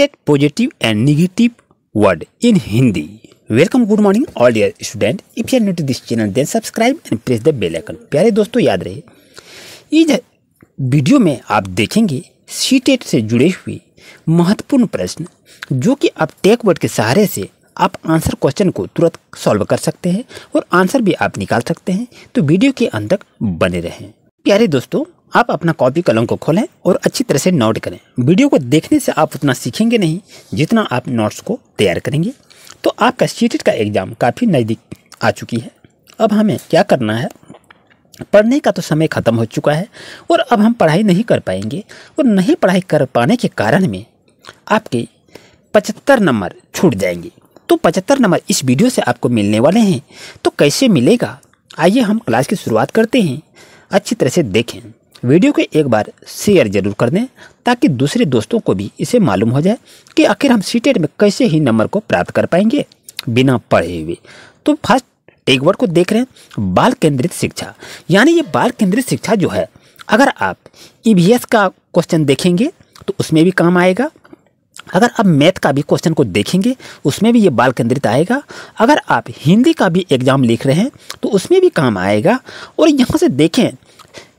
एक positive and negative word in Hindi welcome good morning all dear student if you note this channel then subscribe and press the bell icon प्यारे दोस्तों, याद रहे, इस video में आप देखेंगे सीटेट से जुड़े हुए महत्वपूर्ण प्रश्न, जो कि आप टेक वर्ड के सहारे से आप आंसर क्वेश्चन को तुरंत सॉल्व कर सकते हैं और आंसर भी आप निकाल सकते हैं। तो वीडियो के अंत तक बने रहें। प्यारे दोस्तों आप अपना कॉपी कलम को खोलें और अच्छी तरह से नोट करें। वीडियो को देखने से आप उतना सीखेंगे नहीं जितना आप नोट्स को तैयार करेंगे। तो आपका सीटेट का एग्ज़ाम काफ़ी नज़दीक आ चुकी है। अब हमें क्या करना है? पढ़ने का तो समय ख़त्म हो चुका है और अब हम पढ़ाई नहीं कर पाएँगे और नहीं पढ़ाई कर पाने के कारण में आपके पचहत्तर नंबर छूट जाएँगे। तो पचहत्तर नंबर इस वीडियो से आपको मिलने वाले हैं। तो कैसे मिलेगा? आइए हम क्लास की शुरुआत करते हैं। अच्छी तरह से देखें। वीडियो को एक बार शेयर ज़रूर कर दें, ताकि दूसरे दोस्तों को भी इसे मालूम हो जाए कि आखिर हम सीटेट में कैसे ही नंबर को प्राप्त कर पाएँगे बिना पढ़े हुए। तो फ़र्स्ट, टेक वर्ड को देख रहे हैं, बाल केंद्रित शिक्षा। यानी ये बाल केंद्रित शिक्षा जो है, अगर आप ईवीएस का क्वेश्चन देखेंगे तो उसमें भी काम आएगा। अगर आप मैथ का भी क्वेश्चन को देखेंगे, उसमें भी ये बाल केंद्रित आएगा। अगर आप हिंदी का भी एग्ज़ाम लिख रहे हैं तो उसमें भी काम आएगा। और यहाँ से देखें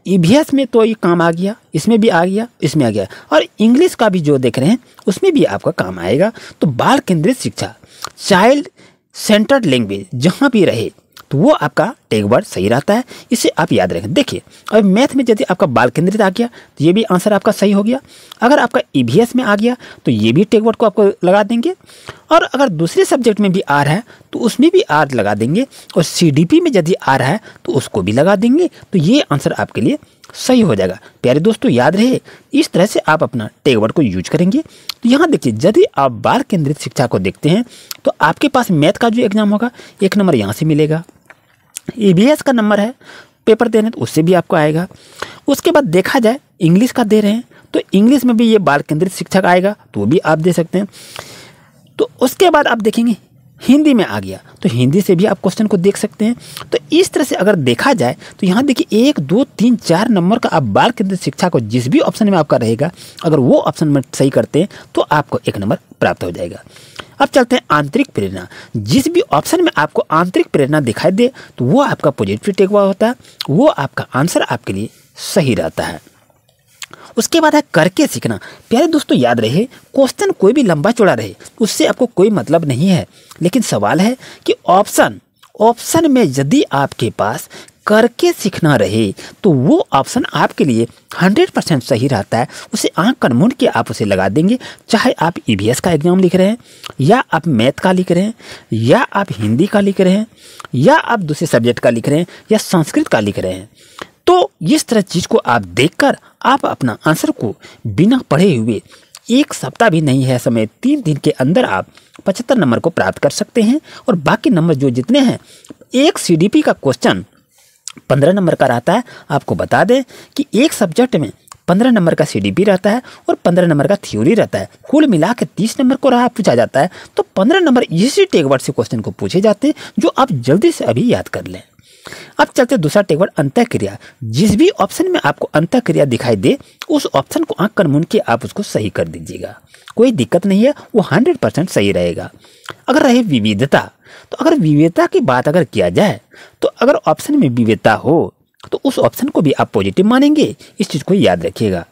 ईवीएस में तो ये काम आ गया, इसमें भी आ गया, इसमें आ गया। और इंग्लिश का भी जो देख रहे हैं, उसमें भी आपका काम आएगा। तो बाल केंद्रित शिक्षा, चाइल्ड सेंटर्ड लैंग्वेज, जहाँ भी रहे तो वो आपका टेक वर्ड सही रहता है। इसे आप याद रखें। देखिए, अब मैथ में यदि आपका बाल केंद्रित आ गया तो ये भी आंसर आपका सही हो गया। अगर आपका ई में आ गया तो ये भी टेक वर्ड को आपको लगा देंगे। और अगर दूसरे सब्जेक्ट में भी आ रहा है तो उसमें भी आर लगा देंगे। और सीडीपी में यदि आ रहा है तो उसको भी लगा देंगे। तो ये आंसर आपके लिए सही हो जाएगा। प्यारे दोस्तों, याद रहे, इस तरह से आप अपना टेक वर्ड को यूज़ करेंगे। तो यहाँ देखिए, यदि आप बाल केंद्रित शिक्षा को देखते हैं तो आपके पास मैथ का जो एग्ज़ाम होगा, एक नंबर यहाँ से मिलेगा। ईवीएस का नंबर है पेपर देने तो उससे भी आपको आएगा। उसके बाद देखा जाए इंग्लिश का दे रहे हैं तो इंग्लिश में भी ये बाल केंद्रित शिक्षक आएगा तो वो भी आप दे सकते हैं। तो उसके बाद आप देखेंगे हिंदी में आ गया। तो हिंदी से भी आप क्वेश्चन को देख सकते हैं। तो इस तरह से अगर देखा जाए तो यहाँ देखिए एक, दो, तीन, चार नंबर का आप बाल केंद्रित शिक्षा को जिस भी ऑप्शन में आपका रहेगा, अगर वो ऑप्शन में सही करते हैं तो आपको एक नंबर प्राप्त हो जाएगा। अब चलते हैं आंतरिक प्रेरणा। जिस भी ऑप्शन में आपको आंतरिक प्रेरणा दिखाई दे तो वो आपका पॉजिटिव टेकवा होता है, वो आपका आंसर आपके लिए सही रहता है। उसके बाद है करके सीखना। प्यारे दोस्तों, याद रहे क्वेश्चन कोई भी लंबा चौड़ा रहे, उससे आपको कोई मतलब नहीं है। लेकिन सवाल है कि ऑप्शन ऑप्शन में यदि आपके पास करके सीखना रहे तो वो ऑप्शन आपके लिए 100 परसेंट सही रहता है। उसे आँख कनमुन के आप उसे लगा देंगे, चाहे आप ई का एग्ज़ाम लिख रहे हैं, या आप मैथ का लिख रहे हैं, या आप हिंदी का लिख रहे हैं, या आप दूसरे सब्जेक्ट का लिख रहे हैं, या संस्कृत का लिख रहे हैं। तो इस तरह चीज़ को आप देखकर आप अपना आंसर को बिना पढ़े हुए एक सप्ताह भी नहीं है समय, तीन दिन के अंदर आप पचहत्तर नंबर को प्राप्त कर सकते हैं। और बाकी नंबर जो जितने हैं, एक सीडीपी का क्वेश्चन पंद्रह नंबर का रहता है। आपको बता दें कि एक सब्जेक्ट में पंद्रह नंबर का सीडीपी रहता है और पंद्रह नंबर का थ्योरी रहता है। कुल मिला के तीस नंबर को रहा पूछा जाता है। तो पंद्रह नंबर इसी टेकवर्ड से क्वेश्चन को पूछे जाते हैं, जो आप जल्दी से अभी याद कर लें। अब चलते दूसरा टेकवर्ड अंत क्रिया जिस भी ऑप्शन में आपको अंत क्रिया दिखाई दे, उस ऑप्शन को आँख कर मुन के आप उसको सही कर दीजिएगा। कोई दिक्कत नहीं है, वो हंड्रेड परसेंट सही रहेगा। अगर रहे विविधता तो अगर विविधता की बात अगर किया जाए तो अगर ऑप्शन में विविधता हो तो उस ऑप्शन को भी आप पॉजिटिव मानेंगे। इस चीज़ को याद रखिएगा।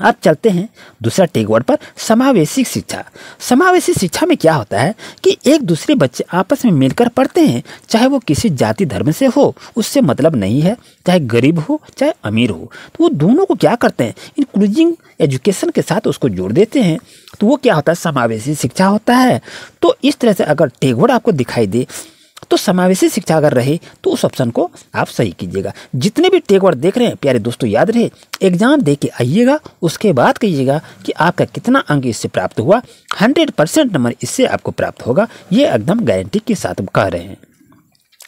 अब चलते हैं दूसरा टेक वर्ड पर, समावेशी शिक्षा। समावेशी शिक्षा में क्या होता है कि एक दूसरे बच्चे आपस में मिलकर पढ़ते हैं, चाहे वो किसी जाति, धर्म से हो, उससे मतलब नहीं है, चाहे गरीब हो, चाहे अमीर हो। तो वो दोनों को क्या करते हैं? इंक्लूजिंग एजुकेशन के साथ उसको जोड़ देते हैं। तो वो क्या होता है? समावेशी शिक्षा होता है। तो इस तरह से अगर टेक वर्ड आपको दिखाई दे तो समावेशी शिक्षा अगर रहे तो उस ऑप्शन को आप सही कीजिएगा। जितने भी टेक वर्ड देख रहे हैं, प्यारे दोस्तों, याद रहे एग्ज़ाम दे के आइएगा, उसके बाद कहिएगा कि आपका कितना अंक इससे प्राप्त हुआ। हंड्रेड परसेंट नंबर इससे आपको प्राप्त होगा, ये एकदम गारंटी के साथ कह रहे हैं।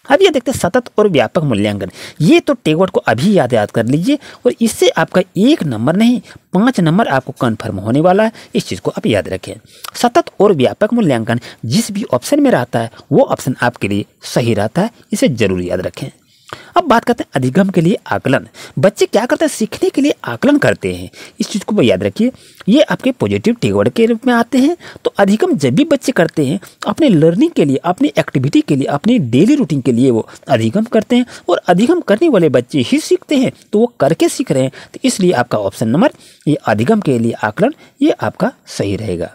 अब ये देखते हैं सतत और व्यापक मूल्यांकन। ये तो टेगवर्ड को अभी याद याद कर लीजिए और इससे आपका एक नंबर नहीं, पाँच नंबर आपको कन्फर्म होने वाला है। इस चीज़ को आप याद रखें। सतत और व्यापक मूल्यांकन, जिस भी ऑप्शन में रहता है, वो ऑप्शन आपके लिए सही रहता है। इसे ज़रूर याद रखें। अब बात करते हैं अधिगम के लिए आकलन। बच्चे क्या करते हैं? सीखने के लिए आकलन करते हैं। इस चीज़ को याद रखिए, ये आपके पॉजिटिव टेकवर्ड के रूप में आते हैं। तो अधिगम जब भी बच्चे करते हैं, अपने लर्निंग के लिए, अपनी एक्टिविटी के लिए, अपनी डेली रूटीन के लिए वो अधिगम करते हैं और अधिगम करने वाले बच्चे ही सीखते हैं। तो वो करके सीख रहे हैं। तो इसलिए आपका ऑप्शन नंबर ये अधिगम के लिए आकलन, ये आपका सही रहेगा।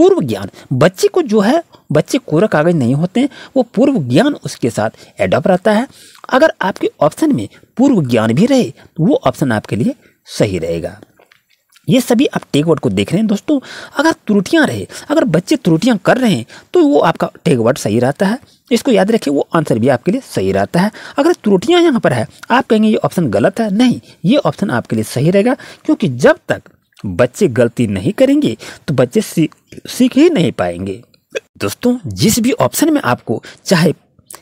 पूर्व ज्ञान। बच्चे को जो है, बच्चे कोरा कागज़ नहीं होते हैं, वो पूर्व ज्ञान उसके साथ एडॉप रहता है। अगर आपके ऑप्शन में पूर्व ज्ञान भी रहे तो वो ऑप्शन आपके लिए सही रहेगा। ये सभी आप टेक वर्ड को देख रहे हैं दोस्तों। अगर त्रुटियाँ रहे, अगर बच्चे त्रुटियाँ कर रहे हैं तो वो आपका टेक वर्ड सही रहता है। इसको याद रखिए वो आंसर भी आपके लिए सही रहता है। अगर त्रुटियाँ यहाँ पर है, आप कहेंगे ये ऑप्शन गलत है। नहीं, ये ऑप्शन आपके लिए सही रहेगा, क्योंकि जब तक बच्चे गलती नहीं करेंगे तो बच्चे सीख ही नहीं पाएँगे। दोस्तों, जिस भी ऑप्शन में आपको, चाहे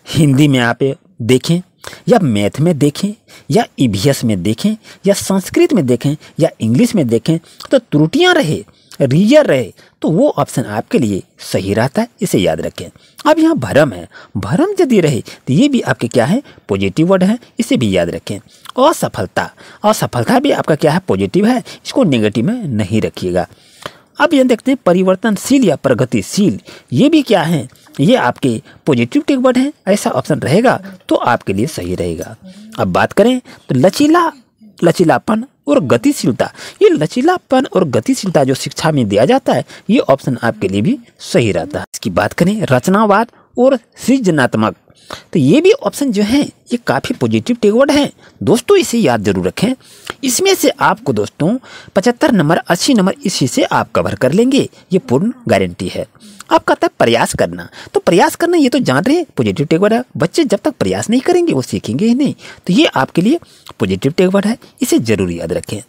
हिंदी में आप देखें, या मैथ में देखें, या ईवीएस में देखें, या संस्कृत में देखें, या इंग्लिश में देखें तो त्रुटियाँ रहे रियर रहे तो वो ऑप्शन आपके लिए सही रहता है, इसे याद रखें। अब यहाँ भरम है। भरम यदि रहे तो ये भी आपके क्या है? पॉजिटिव वर्ड है, इसे भी याद रखें। असफलता। असफलता भी आपका क्या है? पॉजिटिव है। इसको नेगेटिव में नहीं रखिएगा। अब यह देखते हैं, परिवर्तनशील या प्रगतिशील, ये भी क्या है? ये आपके पॉजिटिव टेक वर्ड है। ऐसा ऑप्शन रहेगा तो आपके लिए सही रहेगा। अब बात करें तो लचीला, लचीलापन और गतिशीलता। ये लचीलापन और गतिशीलता जो शिक्षा में दिया जाता है, ये ऑप्शन आपके लिए भी सही रहता है। इसकी बात करें, रचनावाद और सृजनात्मक। तो ये भी ऑप्शन जो है, ये काफ़ी पॉजिटिव टेकवर्ड है। दोस्तों, इसे याद ज़रूर रखें। इसमें से आपको दोस्तों, पचहत्तर नंबर, अस्सी नंबर, इसी से आप कवर कर लेंगे। ये पूर्ण गारंटी है। आप कहता है प्रयास करना। तो प्रयास करना, ये तो जान रहे पॉजिटिव टेकवर्ड है। बच्चे जब तक प्रयास नहीं करेंगे, वो सीखेंगे ही नहीं। तो ये आपके लिए पॉजिटिव टेकवर्ड है। इसे ज़रूर याद रखें।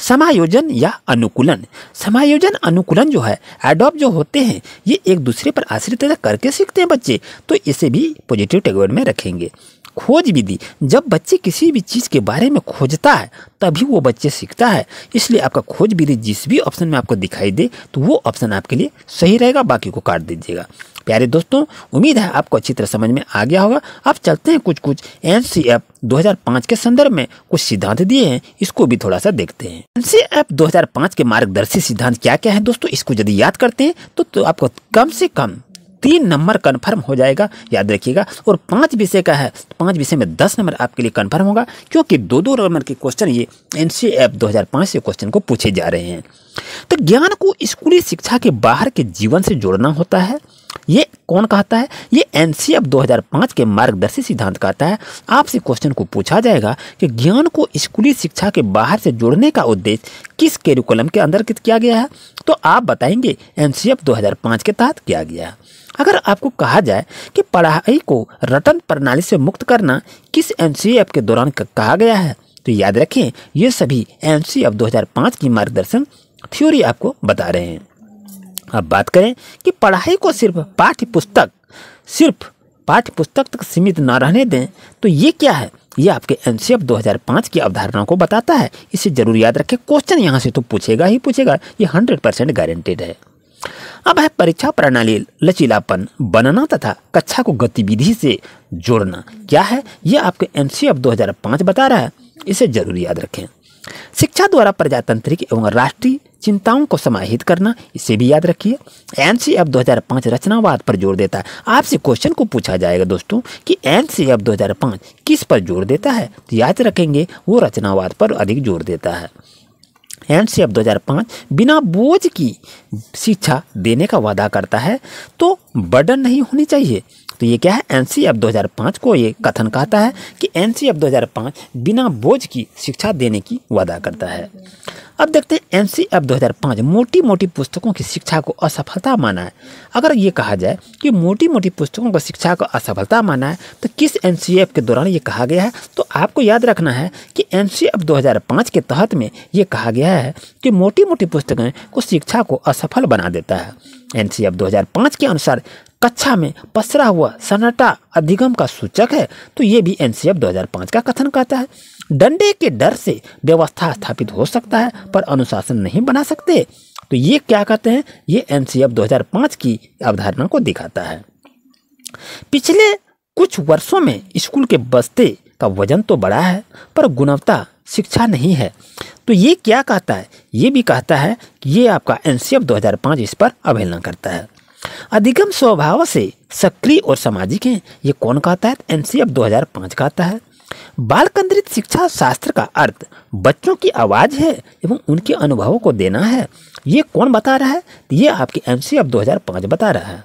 समायोजन या अनुकूलन। समायोजन, अनुकूलन जो है एडॉप जो होते हैं, ये एक दूसरे पर आश्रित करके सीखते हैं बच्चे तो इसे भी पॉजिटिव टेकवर्ड में रखेंगे। खोज विधि। जब बच्चे किसी भी चीज़ के बारे में खोजता है, तभी वो बच्चे सीखता है। इसलिए आपका खोज विधि जिस भी ऑप्शन में आपको दिखाई दे तो वो ऑप्शन आपके लिए सही रहेगा, बाकी को काट दीजिएगा। प्यारे दोस्तों उम्मीद है आपको अच्छी तरह समझ में आ गया होगा। अब चलते हैं कुछ कुछ एन सी एफ़ दो हज़ार पाँच के संदर्भ में कुछ सिद्धांत दिए हैं इसको भी थोड़ा सा देखते हैं। एन सी एफ़ दो हज़ार पाँच के मार्गदर्शी सिद्धांत क्या क्या है दोस्तों इसको यदि याद करते हैं तो, तो आपको कम से कम तीन नंबर कन्फर्म हो जाएगा याद रखिएगा। और पाँच विषय का है तो पाँच विषय में दस नंबर आपके लिए कन्फर्म होगा क्योंकि दो दो नंबर के क्वेश्चन ये एन सी एफ़ दो से क्वेश्चन को पूछे जा रहे हैं। तो ज्ञान को स्कूली शिक्षा के बाहर के जीवन से जोड़ना होता है ये कौन कहता है? ये एन सी एफ़ दो हज़ार पाँच के मार्गदर्शी सिद्धांत कहता है। आपसे क्वेश्चन को पूछा जाएगा कि ज्ञान को स्कूली शिक्षा के बाहर से जोड़ने का उद्देश्य किस कैरिकुलम के अंदर किया गया है? तो आप बताएँगे एन सी एफ़ दो हज़ार पाँच के तहत किया गया है। अगर आपको कहा जाए कि पढ़ाई को रटन प्रणाली से मुक्त करना किस एनसीएफ के दौरान कहा गया है तो याद रखें, ये सभी एन सी की मार्गदर्शन थ्योरी आपको बता रहे हैं। अब बात करें कि पढ़ाई को सिर्फ़ पाठ्य पुस्तक सिर्फ़ पाठ्य पुस्तक तक सीमित न रहने दें तो ये क्या है? ये आपके एन सी 2005 की अवधारणा को बताता है। इसे ज़रूर याद रखें। क्वेश्चन यहाँ से तो पूछेगा ही पूछेगा। ये हंड्रेड परसेंट गारंटेड है। अब है परीक्षा प्रणाली, लचीलापन, बनना तथा कक्षा को गतिविधि से जोड़ना। क्या है? ये आपके एन सी बता रहा है। इसे ज़रूर याद रखें। शिक्षा द्वारा प्रजातांत्रिक एवं राष्ट्रीय चिंताओं को समाहित करना, इसे भी याद रखिए। एन सी एफ़ दो हज़ार पाँच रचनावाद पर ज़ोर देता है। आपसे क्वेश्चन को पूछा जाएगा दोस्तों कि एन सी एफ़ दो हज़ार पाँच किस पर ज़ोर देता है? तो याद रखेंगे, वो रचनावाद पर अधिक ज़ोर देता है। एन सी एफ़ दो बिना बोझ की शिक्षा देने का वादा करता है तो बर्डन नहीं होनी चाहिए। तो ये क्या है? एन सी एफ़ दो हज़ार पाँच को ये कथन कहता है कि एन सी एफ़ दो हज़ार पाँच बिना बोझ की शिक्षा देने की वादा करता है। अब देखते हैं एन सी एफ़ दो हज़ार पाँच मोटी मोटी पुस्तकों की शिक्षा को असफलता माना है। अगर ये कहा जाए कि मोटी मोटी पुस्तकों को शिक्षा को असफलता माना है तो किस एन सी एफ़ के दौरान ये कहा गया है? तो आपको याद रखना है कि एन सी एफ़ दो हज़ार पाँच के तहत में ये कहा गया है कि मोटी मोटी पुस्तकें को शिक्षा को असफल बना देता है। एन सी एफ़ दो हज़ार पाँच के अनुसार कक्षा में पसरा हुआ सन्नाटा अधिगम का सूचक है तो ये भी एनसीएफ 2005 का कथन कहता है। डंडे के डर से व्यवस्था स्थापित हो सकता है, पर अनुशासन नहीं बना सकते। तो ये क्या कहते हैं? ये एनसीएफ 2005 की अवधारणा को दिखाता है। पिछले कुछ वर्षों में स्कूल के बस्ते का वज़न तो बड़ा है, पर गुणवत्ता शिक्षा नहीं है। तो ये क्या कहता है? ये भी कहता है कि ये आपका एन सी 2005 इस पर अवहेलना करता है। अधिगम स्वभाव से सक्रिय और सामाजिक हैं। ये कौन कहता है? एन सी 2005 कहता है। बाल केंद्रित शिक्षा शास्त्र का अर्थ, बच्चों की आवाज़ है एवं उनके अनुभवों को देना है। ये कौन बता रहा है? ये आपके एन सी 2005 बता रहा है।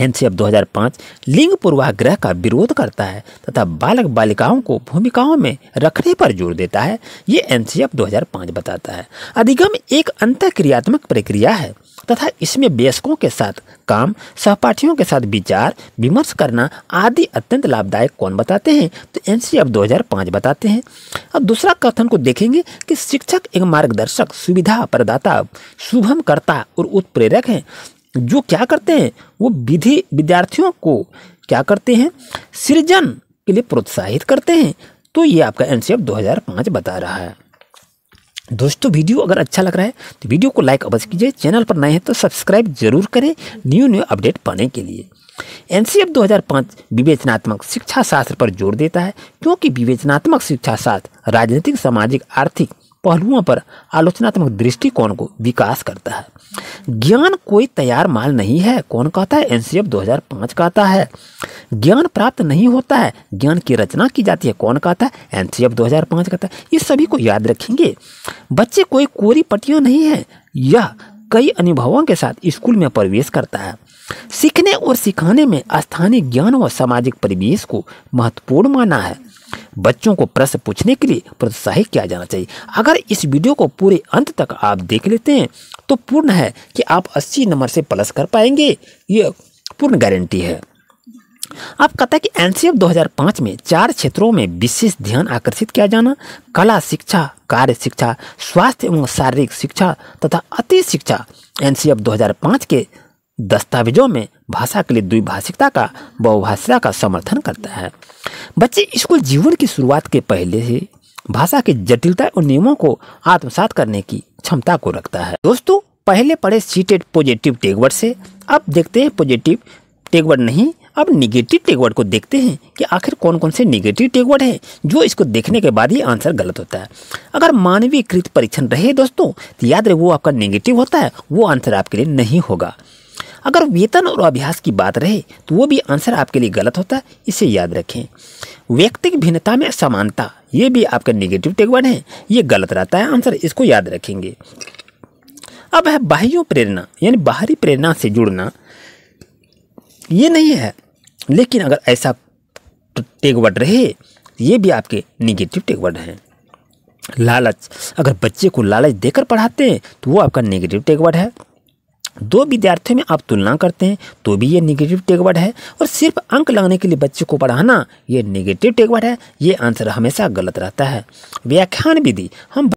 एनसीएफ 2005 लिंग पूर्वाग्रह का विरोध करता है तथा बालक बालिकाओं को भूमिकाओं में रखने पर ज़ोर देता है। ये एनसीएफ 2005 बताता है। अधिगम एक अंतःक्रियात्मक प्रक्रिया है। तथा इसमें वयस्कों के साथ काम, सहपाठियों के साथ विचार, विमर्श करना आदि अत्यंत लाभदायक कौन बताते हैं? तो एन सी एफ़ बताते हैं। अब दूसरा कथन को देखेंगे कि शिक्षक एक मार्गदर्शक, सुविधा प्रदाता, शुभम करता और उत्प्रेरक हैं। जो क्या करते हैं? वो विधि विद्यार्थियों को क्या करते हैं? सृजन के लिए प्रोत्साहित करते हैं। तो ये आपका एन सी बता रहा है। दोस्तों, वीडियो अगर अच्छा लग रहा है तो वीडियो को लाइक अवश्य कीजिए। चैनल पर नए हैं तो सब्सक्राइब ज़रूर करें न्यू न्यू अपडेट पाने के लिए। एन सी 2005 विवेचनात्मक शिक्षा शास्त्र पर ज़ोर देता है, क्योंकि विवेचनात्मक शिक्षा शास्त्र राजनीतिक, सामाजिक, आर्थिक पहलुओं पर आलोचनात्मक दृष्टिकोण को विकास करता है। ज्ञान कोई तैयार माल नहीं है, कौन कहता है? एनसीएफ 2005 कहता है। ज्ञान प्राप्त नहीं होता है। ज्ञान की रचना की जाती है। कौन कहता है? एन सी एफ़ दो हज़ार 2005 कहता है। ये सभी को याद रखेंगे। बच्चे कोई कोरी पटियाँ नहीं है। यह कई अनुभवों के साथ स्कूल में प्रवेश करता है। सीखने और सिखाने में स्थानीय ज्ञान व सामाजिक परिवेश को महत्वपूर्ण माना है। बच्चों को प्रश्न पूछने के लिए प्रोत्साहित किया जाना चाहिए। अगर इस वीडियो को पूरे अंत तक आप देख लेते हैं तो पूर्ण है कि आप 80 नंबर से प्लस कर पाएँगे। ये पूर्ण गारंटी है। आप कहता है कि एनसीएफ 2005 में चार क्षेत्रों में विशेष ध्यान आकर्षित किया जाना, कला शिक्षा, कार्य शिक्षा, स्वास्थ्य एवं शारीरिक शिक्षा तथा अति शिक्षा एनसीएफ 2005 के दस्तावेजों में भाषा के लिए द्विभाषिकता का, बहुभाषिकता का समर्थन करता है। बच्चे स्कूल जीवन की शुरुआत के पहले से भाषा की जटिलता और नियमों को आत्मसात करने की क्षमता को रखता है। दोस्तों, पहले पढ़े सीटेड पॉजिटिव टेगवर्ड से, अब देखते हैं पॉजिटिव टेगवर्ड नहीं अब निगेटिव टेगवर्ड को देखते हैं कि आखिर कौन कौन से निगेटिव टेगवर्ड हैं, जो इसको देखने के बाद ही आंसर गलत होता है। अगर मानवीयकृत परीक्षण रहे दोस्तों तो याद रहे वो आपका नेगेटिव होता है, वो आंसर आपके लिए नहीं होगा। अगर वेतन और अभ्यास की बात रहे तो वो भी आंसर आपके लिए गलत होता है, इसे याद रखें। व्यक्तिक भिन्नता में समानता, ये भी आपका निगेटिव टेगवर्ड है, ये गलत रहता है आंसर इसको याद रखेंगे। अब है बाह्य प्रेरणा, यानी बाहरी प्रेरणा से जुड़ना, ये नहीं है। लेकिन अगर ऐसा टेगवर्ड रहे, ये भी आपके निगेटिव टेगवर्ड हैं। लालच, अगर बच्चे को लालच देकर पढ़ाते हैं तो वो आपका नेगेटिव टेगवर्ड है। दो विद्यार्थियों में आप तुलना करते हैं तो भी ये निगेटिव टेकवर्ड है। और सिर्फ़ अंक लगने के लिए बच्चे को पढ़ाना, ये निगेटिव टेकवर्ड है। ये आंसर हमेशा गलत रहता है। व्याख्यान विधि, हम